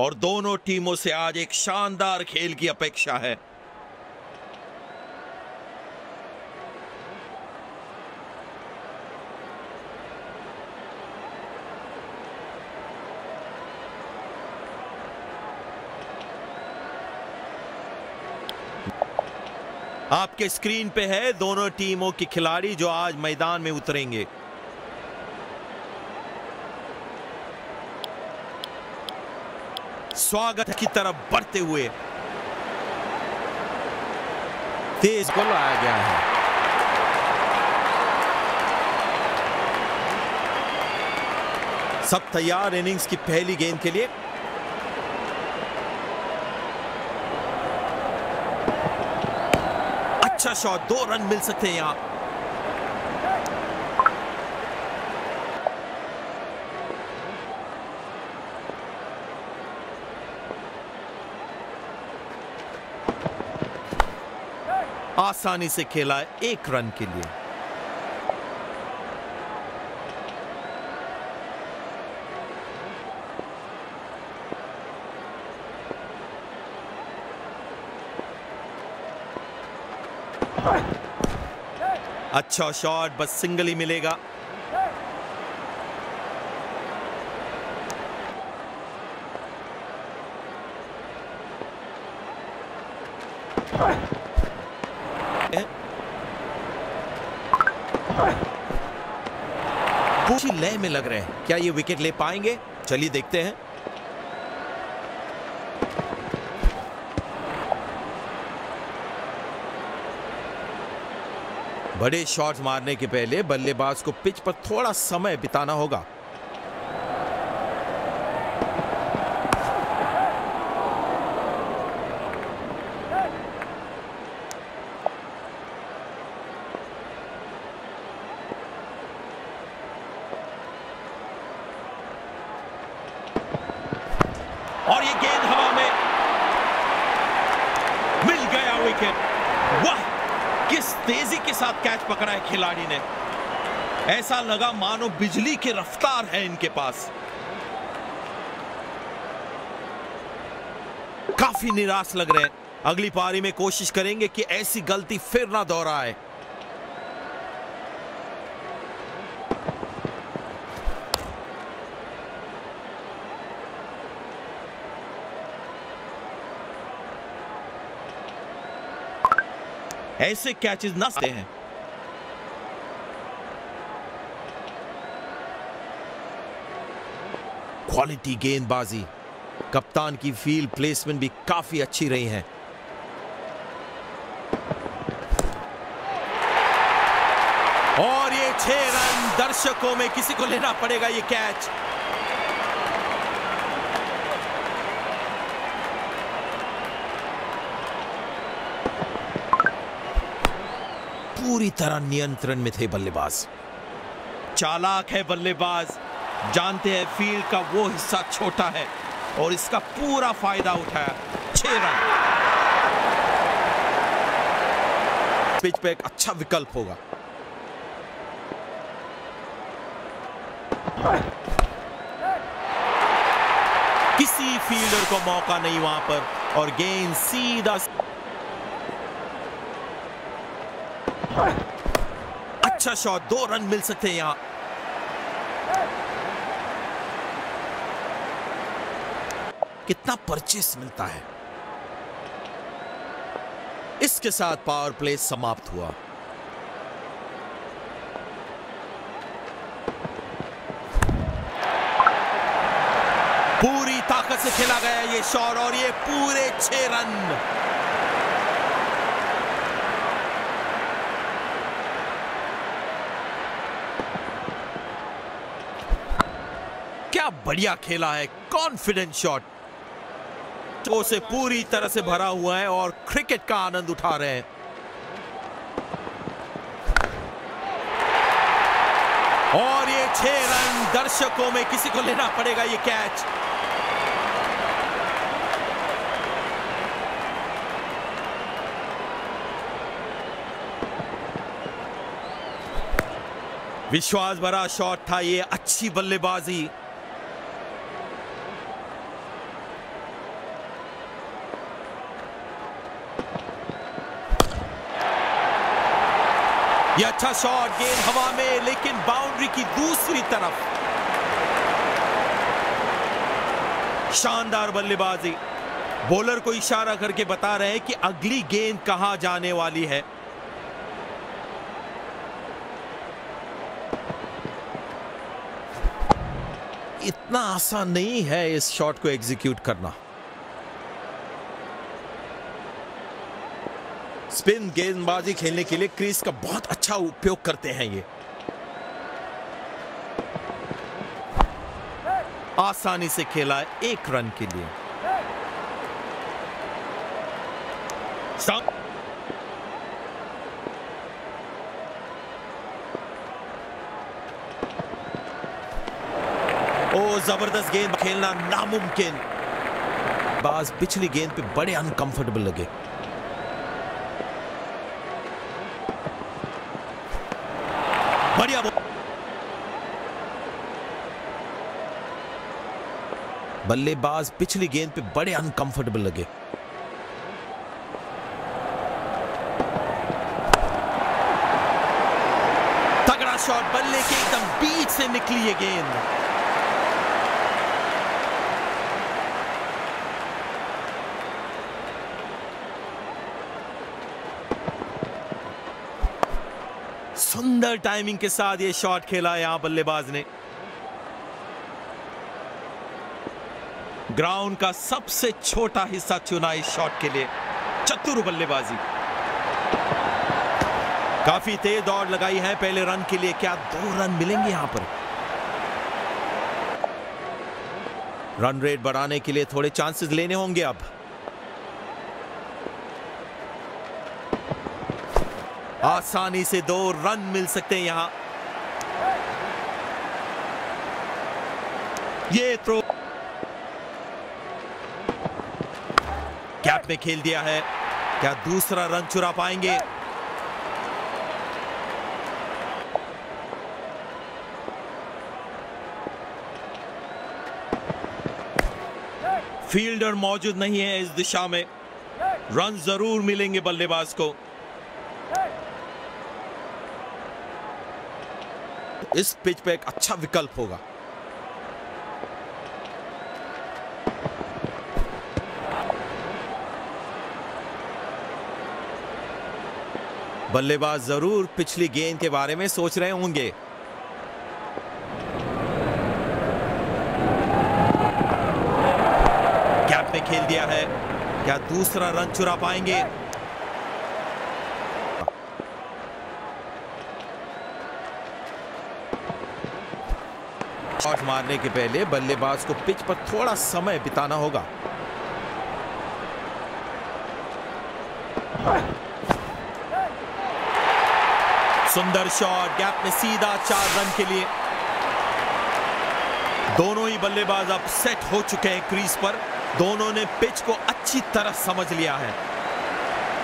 और दोनों टीमों से आज एक शानदार खेल की अपेक्षा है। आपके स्क्रीन पे है दोनों टीमों के खिलाड़ी जो आज मैदान में उतरेंगे। स्वागत की तरफ़ बढ़ते हुए। तेज गोल आया गया है। सब तैयार इनिंग्स की पहली गेंद के लिए। अच्छा शॉट दो रन मिल सकते हैं यहाँ। आसानी से खेला एक रन के लिए। अच्छा शॉट बस सिंगल ही मिलेगा। पूरी लय में लग रहे हैं। क्या ये विकेट ले पाएँगे? चलिए देखते हैं। बड़े शॉट्स मारने के पहले बल्लेबाज को पिच पर थोड़ा समय बिताना होगा। और ये गेंद हवा में मिल गया विकेट वाह, किस तेज़ी के साथ कैच पकड़ा है खिलाड़ी ने। ऐसा लगा मानो बिजली की रफ्तार है इनके पास। काफ़ी निराश लग रहे हैं। अगली पारी में कोशिश करेंगे कि ऐसी गलती फिर ना दोहराए। ऐसे कैचेस नसते हैं? क्वालिटी गेंदबाजी। कप्तान की फ़ील्ड प्लेसमेंट भी काफ़ी अच्छी रही है। और ये छह रन दर्शकों में किसी को लेना पड़ेगा ये कैच पूरी तरह नियंत्रण में थे बल्लेबाज। चालाक है बल्लेबाज। जानते हैं फ़ील्ड का वो हिस्सा छोटा है और इसका पूरा फ़ायदा उठाया। छह रन। पिच पे एक अच्छा विकल्प होगा। किसी फील्डर को मौका नहीं वहाँ पर और गेंद सीधा अच्छा शॉट दो रन मिल सकते हैं यहाँ। कितना परचेस मिलता है। इसके साथ पावर प्ले समाप्त हुआ। पूरी ताकत से खेला गया ये शॉट और ये पूरे छह रन क्या बढ़िया खेला है कॉन्फिडेंट शॉट तो से पूरी तरह से भरा हुआ है और क्रिकेट का आनंद उठा रहे हैं। और ये छह रन दर्शकों में किसी को लेना पड़ेगा ये कैच विश्वास भरा शॉट था ये, अच्छी बल्लेबाजी। ये अच्छा शॉट गेंद हवा में, लेकिन बाउंड्री की दूसरी तरफ़। शानदार बल्लेबाजी। बॉलर को इशारा करके बता रहे हैं कि अगली गेंद कहाँ जाने वाली है। इतना आसान नहीं है इस शॉट को एग्जीक्यूट करना। स्पिन गेंदबाजी खेलने के लिए क्रीज का बहुत अच्छा उपयोग करते हैं ये। आसानी से खेला एक रन के लिए। ओ, ज़बरदस्त गेंद, खेलना नामुमकिन। बाज पिछली गेंद पे बड़े अनकंफर्टेबल लगे। बढ़िया बल्लेबाज पिछली गेंद पे बड़े अनकंफर्टेबल लगे। तगड़ा शॉट बल्ले के एकदम बीच से निकली ये गेंद। सुंदर टाइमिंग के साथ ये शॉट खेला यहाँ बल्लेबाज ने। ग्राउंड का सबसे छोटा हिस्सा चुना इस शॉट के लिए। चतुर बल्लेबाजी। काफ़ी तेज दौड़ लगाई है पहले रन के लिए। क्या दो रन मिलेंगे यहाँ पर? रन रेट बढ़ाने के लिए थोड़े चांसेस लेने होंगे अब। आसानी से दो रन मिल सकते हैं यहाँ। ये थ्रो कैप में खेल दिया है। क्या दूसरा रन चुरा पाएँगे? फील्डर मौजूद नहीं है इस दिशा में। रन ज़रूर मिलेंगे बल्लेबाज को। इस पिच पे एक अच्छा विकल्प होगा। बल्लेबाज ज़रूर पिछली गेंद के बारे में सोच रहे होंगे। कैप खेल दिया है। क्या दूसरा रन चुरा पाएँगे? शॉट मारने के पहले बल्लेबाज को पिच पर थोड़ा समय बिताना होगा। सुंदर शॉट, गैप में सीधा चार रन के लिए। दोनों ही बल्लेबाज अब सेट हो चुके हैं क्रीज पर। दोनों ने पिच को अच्छी तरह समझ लिया है।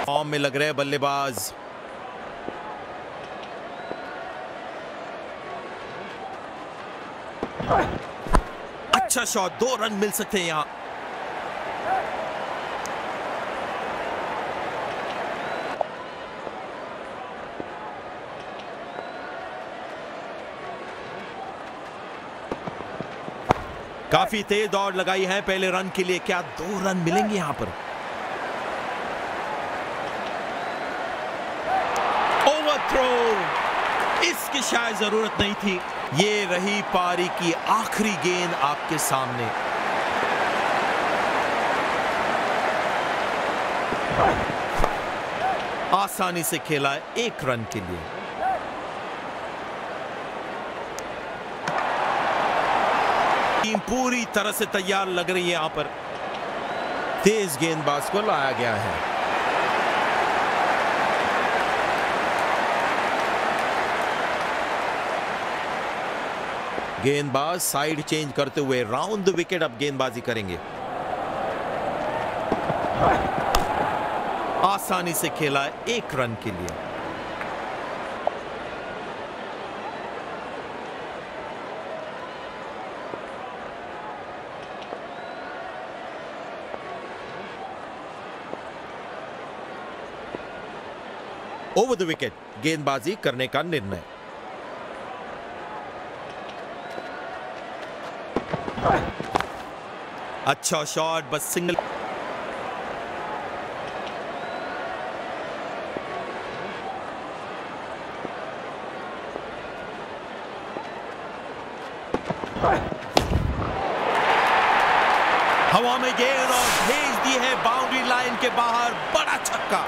फॉर्म में लग रहे बल्लेबाज। अच्छा शॉट दो रन मिल सकते हैं यहाँ। काफ़ी तेज दौड़ लगाई है पहले रन के लिए, क्या दो रन मिलेंगे यहाँ पर ओवर थ्रो इसकी शायद ज़रूरत नहीं थी। ये रही पारी की आखिरी गेंद आपके सामने। आसानी से खेला एक रन के लिए। टीम पूरी तरह से तैयार लग रही है यहाँ पर। तेज गेंदबाज को लाया गया है। गेंदबाज साइड चेंज करते हुए राउंड द विकेट अब गेंदबाजी करेंगे। आसानी से खेला एक रन के लिए। ओवर द विकेट गेंदबाजी करने का निर्णय। अच्छा शॉट बस सिंगल हवा में गेंद और भेज दी है बाउंड्री लाइन के बाहर, बड़ा छक्का।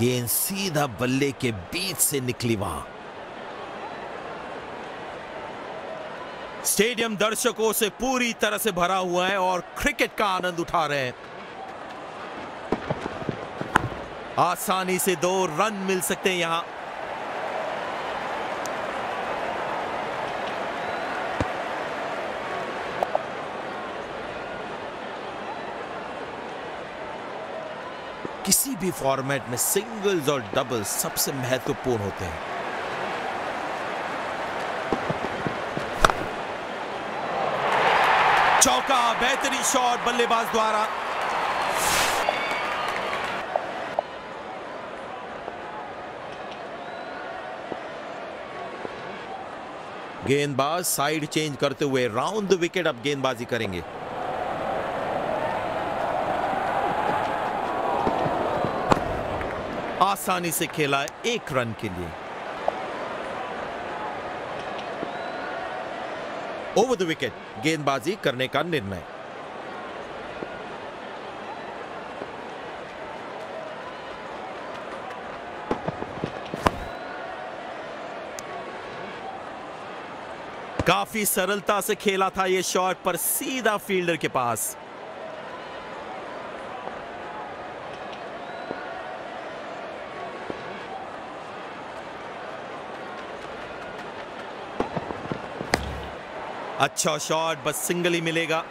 गेंद सीधा बल्ले के बीच से निकली वहाँ। स्टेडियम दर्शकों से पूरी तरह से भरा हुआ है और क्रिकेट का आनंद उठा रहे हैं। आसानी से दो रन मिल सकते हैं यहाँ किसी भी फॉर्मेट में सिंगल्स और डबल्स सबसे महत्वपूर्ण होते हैं। चौका, बेहतरीन शॉट बल्लेबाज द्वारा। गेंदबाज साइड चेंज करते हुए राउंड द विकेट अब गेंदबाजी करेंगे। आसानी से खेला एक रन के लिए। ओवर द विकेट गेंदबाजी करने का निर्णय। काफ़ी सरलता से खेला था यह शॉट पर सीधा फील्डर के पास। अच्छा शॉट बस सिंगल ही मिलेगा।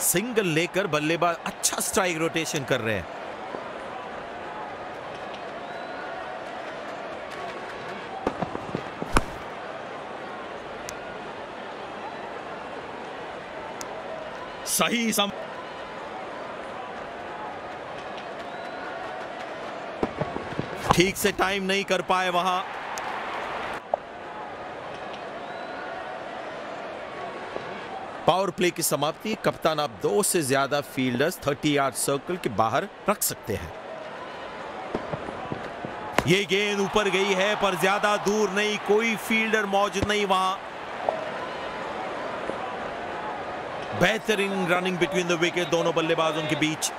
सिंगल लेकर बल्लेबाज अच्छा स्ट्राइक रोटेशन कर रहे हैं। सही सम ठीक से टाइम नहीं कर पाए वहाँ। पावर प्ले की समाप्ति, कप्तान आप दो से ज़्यादा फील्डर्स 30 यार्ड सर्कल के बाहर रख सकते हैं। ये गेंद ऊपर गई है, पर ज़्यादा दूर नहीं, कोई फील्डर मौजूद नहीं वहाँ। बेहतरीन रनिंग बिटवीन द विकेट दोनों बल्लेबाजों के बीच।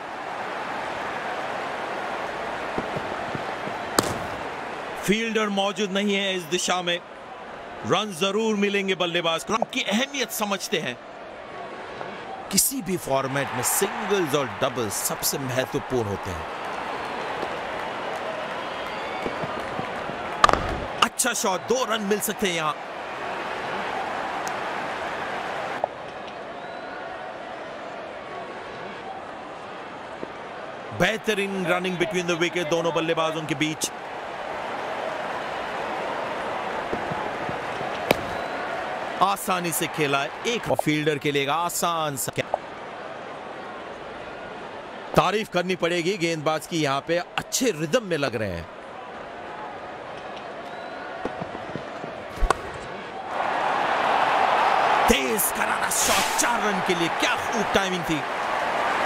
फील्डर मौजूद नहीं है इस दिशा में। रन ज़रूर मिलेंगे बल्लेबाज रन की अहमियत समझते हैं। किसी भी फॉर्मेट में सिंगल्स और डबल्स सबसे महत्वपूर्ण होते हैं। अच्छा शॉट दो रन मिल सकते हैं यहाँ। बेहतरीन रनिंग बिटवीन द विकेट दोनों बल्लेबाजों के बीच। आसानी से खेला एक फील्डर के लिए आसान सा तारीफ़ करनी पड़ेगी गेंदबाज की यहाँ पे। अच्छे रिदम में लग रहे हैं। तेज करारा शॉट चार रन के लिए क्या खूब टाइमिंग थी।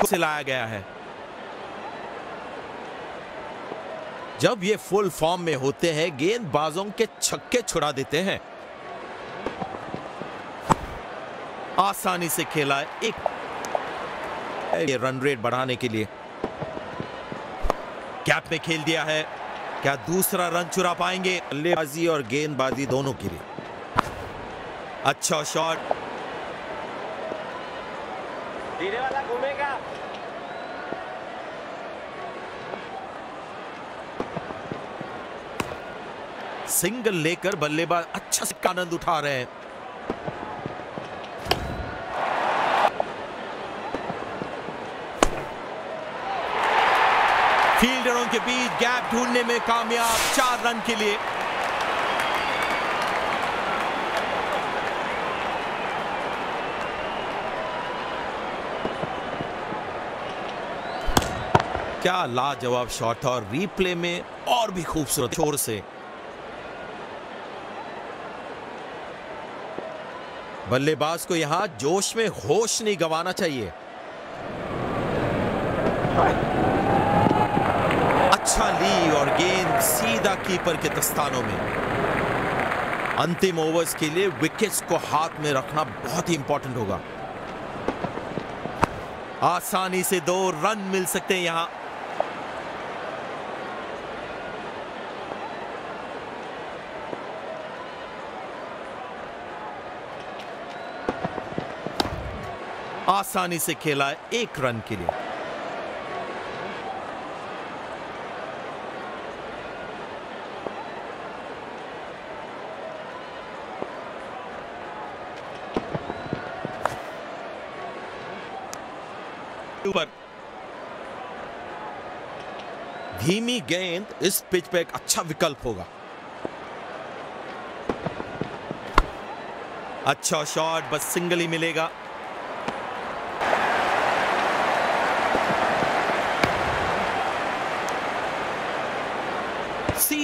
से लाया गया है। जब ये फुल फॉर्म में होते हैं, गेंदबाजों के छक्के छुड़ा देते हैं। आसानी से खेला एक, ये रन रेट बढ़ाने के लिए। कैप में खेल दिया है। क्या दूसरा रन चुरा पाएँगे? बल्लेबाजी और गेंदबाजी दोनों के लिए। अच्छा शॉट वाला घूमेगा। सिंगल लेकर बल्लेबाज अच्छा से आनंद उठा रहे हैं। फील्डरों के बीच गैप ढूँढने में कामयाब, चार रन के लिए। क्या लाजवाब शॉट था और रीप्ले में और भी खूबसूरत छोर से। बल्लेबाज को यहाँ जोश में होश नहीं गंवाना चाहिए। अच्छा ली और गेंद सीधा कीपर के दस्तानों में। अंतिम ओवर्स के लिए विकेट्स को हाथ में रखना बहुत ही इंपॉर्टेंट होगा। आसानी से दो रन मिल सकते हैं यहाँ। आसानी से खेला एक रन के लिए। ऊपर धीमी गेंद, इस पिच पे एक अच्छा विकल्प होगा। अच्छा शॉट बस सिंगल ही मिलेगा।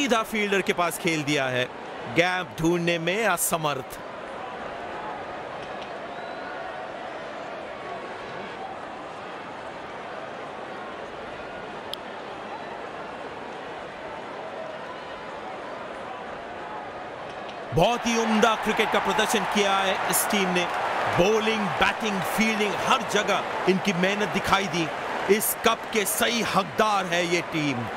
सीधा फील्डर के पास खेल दिया है। गैप ढूँढने में असमर्थ। बहुत ही उम्दा क्रिकेट का प्रदर्शन किया है। इस टीम ने बॉलिंग बैटिंग फील्डिंग हर जगह इनकी मेहनत दिखाई दी। इस कप के सही हकदार है ये टीम।